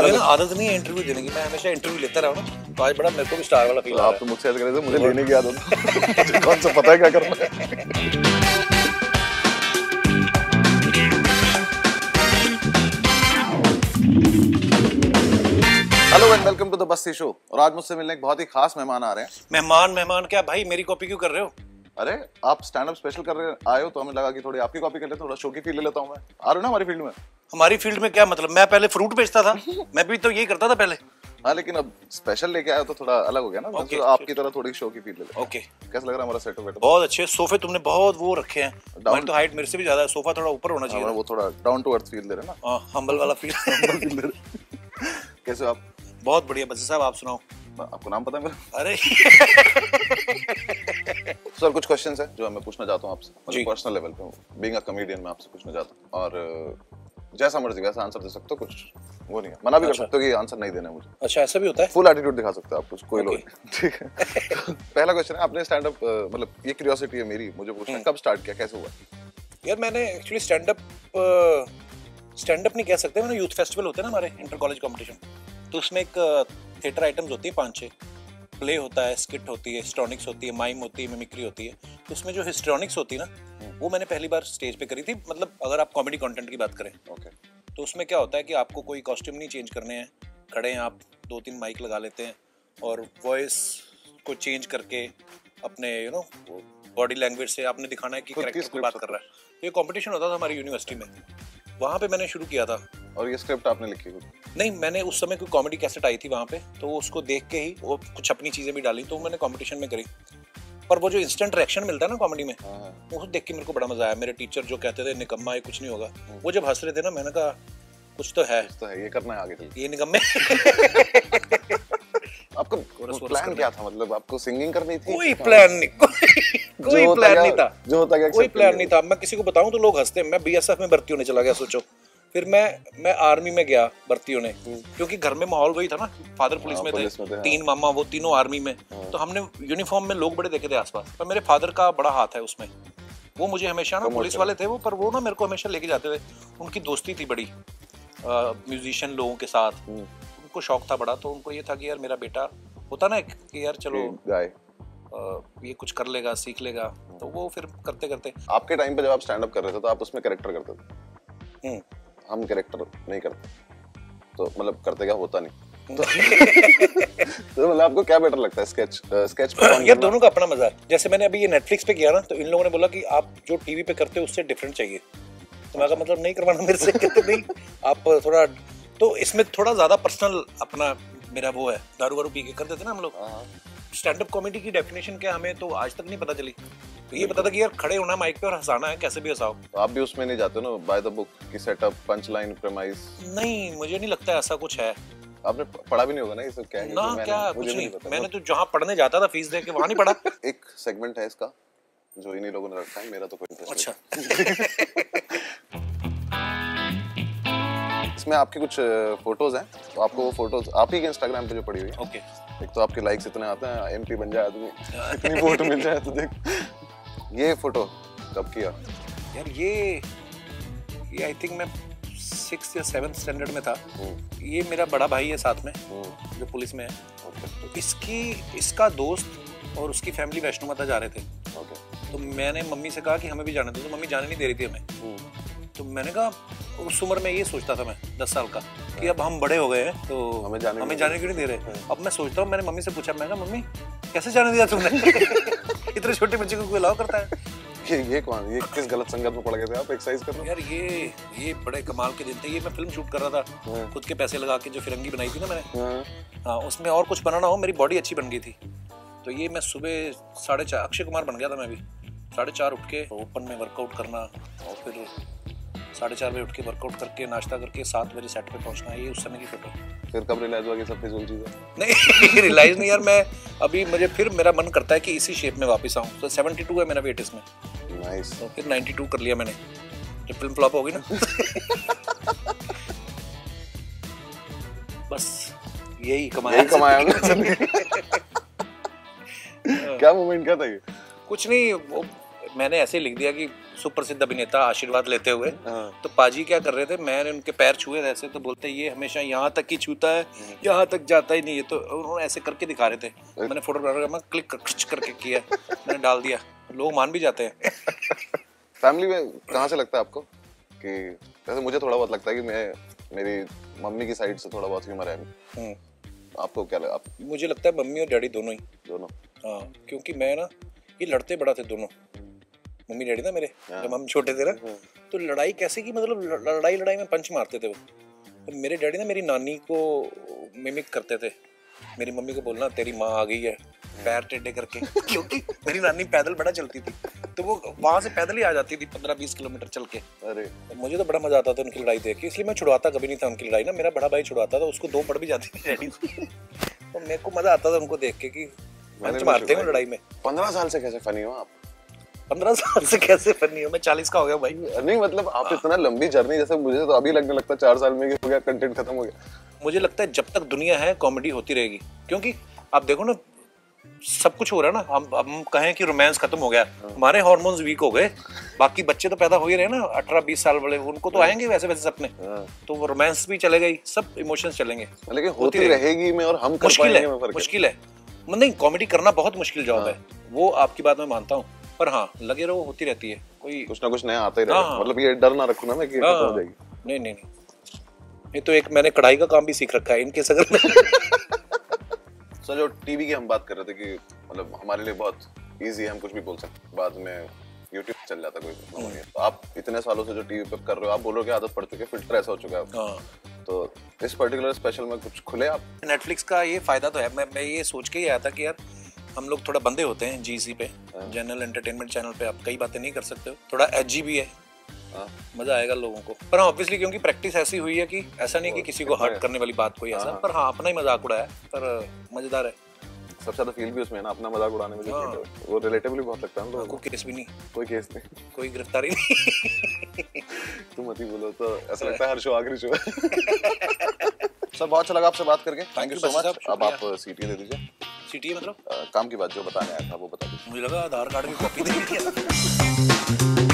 पहला ना आदत नहीं है इंटरव्यू देने की मैं हमेशा इंटरव्यू लेता रहा हूँ। तो आज बड़ा मेरे को भी स्टार वाला फील आप तो मुझसे ऐसे कर रहे थे मुझे लेने की आदत है। कौन सा पता है क्या करना है hello and welcome to the Basti show और आज मुझसे मिलने एक बहुत ही खास मेहमान आ रहे हैं। मेहमान मेहमान क्या भाई मेरी कॉपी क्यों कर रहे हो? अरे आप स्टैंड अप स्पेशल कर रहे आए हो तो हमें लगा कि थोड़ी आपकी कॉपी कर ले थोड़ा शो की फील ले लेता हूँ मैं। आ रहे हो ना हमारी फ़ील्ड में? हमारी फ़ील्ड में क्या मतलब? मैं पहले फ्रूट बेचता था। मैं भी तो यही करता था पहले। हाँ लेकिन अब स्पेशल लेके आया तो थोड़ा अलग हो गया ना। Okay, तो आपकी तरह थोड़ी शो की फील ले ओके कैसा लग रहा है हमारा सेटअप वेटअप बहुत अच्छे। सोफे तुमने बहुत वो रखे हैं। हमारी तो हाइट मेरे से भी ज़्यादा है। सोफा थोड़ा ऊपर होना चाहिए वो थोड़ा डाउन टू अर्थ फील दे रहे हैं हाँ हम्बल वाला फील कैसे आप? बहुत बढ़िया। बस साहब आप सुनाओ। आपको नाम पता है मेरा? अरे। सर कुछ क्वेश्चंस है जो मैं पूछना चाहता हूँ आपसे? मतलब पर्सनल लेवल पे बीइंग अ कॉमेडियन मैं आपसे पूछना चाहता हूँ। और जैसा मर्ज़ी वैसा आंसर दे सकते हो कुछ वो नहीं है। मना भी अच्छा। कर। सकते हो कि आंसर नहीं देना है मुझे। अच्छा ऐसा भी होता है? फुल एटीट्यूड दिखा सकते हो आप कुछ कोई लोग। ठीक है। पहला क्वेश्चन है आपने स्टैंड अप मतलब ये क्यूरियोसिटी है मेरी मुझे पूछना हम्म। कब स्टार्ट किया कैसे हुआ? यार मैंने actually stand up stand up नहीं कह सकते मैंने यूथ फेस्टिवल होते हैं ना हमारे इंटर कॉलेज कंपटीशन तो उसमें एक थिएटर आइटम्स होती है पाँच छः प्ले होता है स्किट होती है हिस्ट्रॉनिक्स होती है माइम होती है मिमिक्री होती है। तो उसमें जो हिस्ट्रॉनिक्स होती है ना वो मैंने पहली बार स्टेज पे करी थी। मतलब अगर आप कॉमेडी कंटेंट की बात करें ओके तो उसमें क्या होता है कि आपको कोई कॉस्ट्यूम नहीं चेंज करने हैं। खड़े हैं आप दो तीन माइक लगा लेते हैं और वॉइस को चेंज करके अपने यू नो बॉडी लैंग्वेज से आपने दिखाना है कि करेक्टर बात कर रहा है। तो ये कॉम्पिटिशन होता था हमारी यूनिवर्सिटी में। वहाँ पे मैंने शुरू किया था। और ये स्क्रिप्ट आपने लिखी खुद नहीं मैंने उस समय कोई कॉमेडी कैसेट आई थी वहाँ पे तो उसको देख के ही वो कुछ अपनी चीज़ें भी डाली तो मैंने कंपटीशन में करी। पर वो जो इंस्टेंट रिएक्शन मिलता है ना कॉमेडी में हाँ हाँ। वो देख के मेरे को बड़ा मज़ा आया। मेरे टीचर जो कहते थे निकम्मा ये कुछ नहीं होगा। वो जब हंस रहे थे ना मैंने कहा कुछ तो है। तो है ये करना है आगे चल ये निकम्मे। आपका प्लान क्या था? मतलब आपको सिंगिंग करनी थी? कोई प्लान नहीं कोई प्लान नहीं था। जो होता गया कोई प्लान नहीं था। मैं किसी को बताऊँ तो लोग हँसते हैं। मैं बीएसएफ में भर्ती होने चला गया सोचो। फिर मैं मैं आर्मी में गया भर्ती होने क्योंकि घर में माहौल वही था ना फादर पुलिस हाँ, में थे, थे हाँ। तीन मामा वो तीनों आर्मी में। तो हमने यूनिफॉर्म में लोग बड़े देखे थे आसपास पर मेरे फादर का बड़ा हाथ है उसमें। वो मुझे हमेशा ना पुलिस वाले थे वो पर वो ना मेरे को हमेशा लेके जाते थे। उनकी दोस्ती थी बड़ी म्यूजिशियन लोगों के साथ। हम्म। उनको शौक था बड़ा तो उनको ये था कि यार मेरा बेटा होता ना कि यार चलो गाय। ये कुछ कर लेगा सीख लेगा। तो वो फिर करते करते आपके टाइम पे जब आप स्टैंड अप कर रहे थे तो आप उसमें कैरेक्टर करते थे? हम्म। हम कैरेक्टर नहीं करते। तो मतलब करते क्या? होता नहीं। तो, तो मतलब आपको क्या बेटर लगता है? स्केच स्केच यार दोनों का अपना मज़ा है। जैसे मैंने अभी ये नेटफ्लिक्स पे किया ना तो इन लोगों ने बोला कि आप जो टीवी पे करते हो उससे डिफरेंट चाहिए। तो मैं कहा मतलब नहीं करवाना मेरे से कहते नहीं। आप थोड़ा तो इसमें थोड़ा ज़्यादा पर्सनल अपना मेरा वो है। दारू वारू पी के कर देते ना हम लोग। स्टैंड अप कॉमेडी की डेफिनेशन क्या हमें तो आज तक नहीं पता चली। तो ये पता था कि यार खड़े होना माइक पे और हंसाना है कैसे भी हंसाओ। तो आप भी उसमें नहीं जाते ना बाय द बुक की सेटअप पंच लाइन प्रेमाइज नहीं मुझे नहीं लगता ऐसा कुछ है। आपने पढ़ा भी नहीं होगा ना ये सब? क्या है? ना क्या कुछ नहीं मैंने तो जहाँ पढ़ने जाता था फ़ीस दे के वहाँ नहीं पढ़ा। एक सेगमेंट है इसका जो इन्हीं लोगों ने रखा है मेरा तो कोई इंटरेस्ट अच्छा। इसमें आपकी कुछ फ़ोटोज़ हैं तो आपको वो फ़ोटोज़ आप ही के इंस्टाग्राम पे जो पड़ी हुई है। ओके। एक तो आपके लाइक्स इतने आते हैं एमपी बन जाए आदमी इतनी वोट मिल जाए तो देख। ये फ़ोटो कब किया? यार ये ये आई थिंक मैं सिक्स या सेवन स्टैंडर्ड में था। हम्म, ये मेरा बड़ा भाई है साथ में हम्म, जो पुलिस में है। तो इसकी इसका दोस्त और उसकी फैमिली वैष्णो माता जा रहे थे। ओके तो मैंने मम्मी से कहा कि हमें भी जाने दो। तो मम्मी जाने नहीं दे रही थी हमें। हम्म, तो मैंने कहा उस उम्र में ये सोचता था मैं दस साल का कि अब हम बड़े हो गए हैं तो हमें जाने हमें जाने क्यों नहीं दे रहे? अब मैं सोचता हूँ मैंने मम्मी से पूछा मैं कहा मम्मी कैसे जाने दिया तुमने? इतने छोटे बच्चे को कोई अलाउ करता है? ये ये कौन? ये किस गलत संगत में पड़ गए थे आप? एक्सरसाइज कर रहे यार ये ये बड़े कमाल के दिन थे। ये मैं फ़िल्म शूट कर रहा था। हाँ। खुद के पैसे लगा के जो फिरंगी बनाई थी ना मैंने। हाँ, हाँ उसमें और कुछ बनाना हो मेरी बॉडी अच्छी बन गई थी। तो ये मैं सुबह साढ़े चार अक्षय कुमार बन गया था मैं भी। साढ़े चार उठ के ओपन में वर्कआउट करना और फिर साढ़े चार बजे उठ के वर्कआउट करके नाश्ता करके सात बजे सेट पे पहुँचना ये उस समय की फ़ोटो फिर कब रियलाइज़ हुआ कि सब फिजूल चीज़ है? नहीं रियलाइज़ नहीं यार मैं अभी मुझे फिर मेरा मन करता है कि इसी शेप में वापस आऊँ। तो सेवेंटी टू है मेरा वेट इसमें। नाइस तो फिर नाइन्टी टू कर लिया मैंने। जब फ़िल्म फ्लॉप होगी ना। बस यही कमाया यही कमाया क्या मोमेंट क्या था ये? कुछ नहीं वो मैंने ऐसे लिख दिया कि सुप्रसिद्ध अभिनेता आशीर्वाद लेते हुए। हाँ। तो पाजी क्या कर रहे थे? मैंने उनके पैर छुए ऐसे तो बोलते ये हमेशा यहाँ तक ही छूता है यहाँ तक जाता ही नहीं है। तो उन्होंने ऐसे करके दिखा रहे थे। मैंने फोटोग्राफर में क्लिक करके किया मैंने डाल दिया। लोग मान भी जाते हैं। फैमिली में कहाँ से लगता है आपको कि वैसे मुझे थोड़ा बहुत लगता है कि मैं मेरी मम्मी की साइड से थोड़ा बहुत ह्यूमर है। हम्म, आपको क्या लगा आप मुझे लगता है मम्मी और डैडी दोनों ही। दोनों। हाँ क्योंकि मैं ना ये लड़ते बड़ा थे दोनों। मम्मी डैडी ना मेरे जब हम छोटे थे ना तो लड़ाई कैसे की? मतलब लड़ाई लड़ाई में पंच मारते थे वो। तो मेरे डैडी ना मेरी नानी को मिमिक करते थे। मेरी मम्मी को बोलना तेरी माँ आ गई है पैर टेढ़े करके। क्योंकि मेरी नानी पैदल बड़ा चलती थी। तो वो वहाँ से पैदल ही आ जाती थी पंद्रह बीस किलोमीटर चल के। अरे। तो मुझे तो बड़ा मज़ा आता था उनकी लड़ाई देख के इसलिए मैं छुड़वाता कभी नहीं था उनकी लड़ाई ना। मेरा बड़ा भाई छुड़वाता था उसको दो पड़ भी जाती थी डैडी तो मेरे को मज़ा आता था उनको देख के कि पंच मारते हैं लड़ाई में। पंद्रह साल से कैसे फनी हो आप? पंद्रह साल से कैसे फनी हो? मैं चालीस का हो गया भाई। नहीं मतलब आप इतना लंबी जर्नी जैसे मुझे तो अभी लगने लगता है चार साल में हो गया कंटेंट खत्म हो गया। मुझे लगता है जब तक दुनिया है कॉमेडी होती रहेगी। क्योंकि आप देखो ना सब कुछ हो रहा है ना। हम हम कहें कि रोमांस खत्म हो गया। हमारे हार्मोन्स वीक हो गए। बाकी बच्चे तो पैदा हो ही रहे ना अठारह बीस साल वाले उनको तो आएँगे वैसे वैसे सपने। हाँ। तो वो रोमांस भी चले गई सब इमोशंस चलेंगे। लेकिन होती रहेगी। में और हम मुश्किल है है। मुश्किल है। नहीं कॉमेडी करना बहुत मुश्किल जॉब है। वो आपकी बात मैं मानता हूँ। पर हाँ लगे रहो होती रहती है। कोई कुछ ना कुछ नया आता ही रहेगा हाँ। मतलब ये डर ना रखो ना मैं कि खत्म हो हाँ, जाएगी। नहीं नहीं नहीं। ये तो एक मैंने कढ़ाई का काम भी सीख रखा है इनके अगर सर जो टीवी की हम बात कर रहे थे कि मतलब हमारे लिए बहुत इजी है हम कुछ भी बोल सकते बाद में यूट्यूब चल जाता कोई प्रॉब्लम नहीं है। तो आप इतने सालों से जो टीवी पे कर रहे हो आप बोलो कि आदत पड़ चुकी है फ़िल्टर ऐसा हो चुका है हाँ। तो इस पर्टिकुलर स्पेशल में कुछ खुले आप? नेटफ्लिक्स का ये फ़ायदा तो है। मैं मैं ये सोच के ही आया था कि यार हम लोग थोड़ा बंदे होते हैं जीसी पे जनरल एंटरटेनमेंट चैनल पे आप कई बातें नहीं कर सकते हो। थोड़ा एच भी है। हाँ, मज़ा आएगा लोगों को। पर हाँ ऑब्वियसली क्योंकि प्रैक्टिस ऐसी हुई है कि ऐसा नहीं कि किसी को हर्ट करने वाली बात कोई ऐसा। पर हाँ अपना ही मज़ाक उड़ाया पर मज़ेदार है। सबसे ज़्यादा फील भी उसमें ना अपना मज़ाक उड़ाने में जो हाँ। वो रिलेटेबली बहुत लगता है लोगों को को। केस भी नहीं। कोई केस नहीं। कोई गिरफ्तारी नहीं। तुम मत ही बोलो तो ऐसा लगता है हर शो आखिरी शो सर बहुत अच्छा लगा आपसे बात करके। थैंक यू सो मच अब आप सीटी दे दीजिए सीटी मतलब? आ, काम की बात जो बताने आया था वो बता दो मुझे लगा आधार कार्ड की कॉपी दे दी